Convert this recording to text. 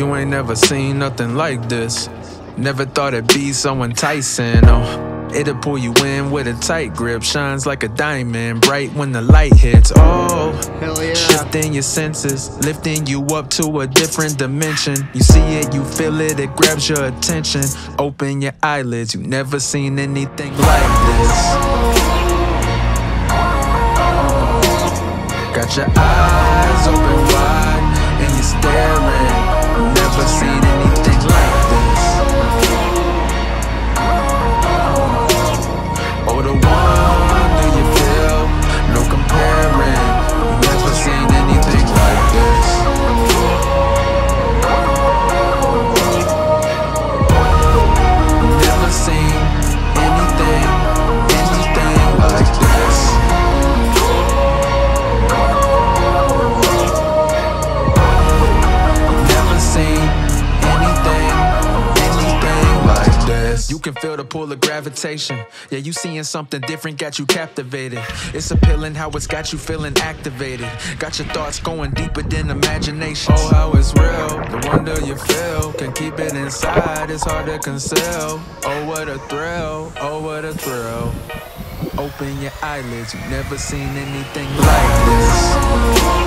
You ain't never seen nothing like this. Never thought it'd be so enticing. Oh. It'll pull you in with a tight grip, shines like a diamond, bright when the light hits. Oh, Hell yeah. shifting your senses, lifting you up to a different dimension. You see it, you feel it, it grabs your attention. Open your eyelids, you never seen anything like this. Got your eyes open wide and you're staring. You can feel the pull of gravitation. Yeah, you seeing something different, got you captivated. It's appealing how it's got you feeling activated. Got your thoughts going deeper than imagination. Oh, how it's real. The wonder you feel can keep it inside. It's hard to conceal. Oh, what a thrill. Oh, what a thrill. Open your eyelids. You've never seen anything like this.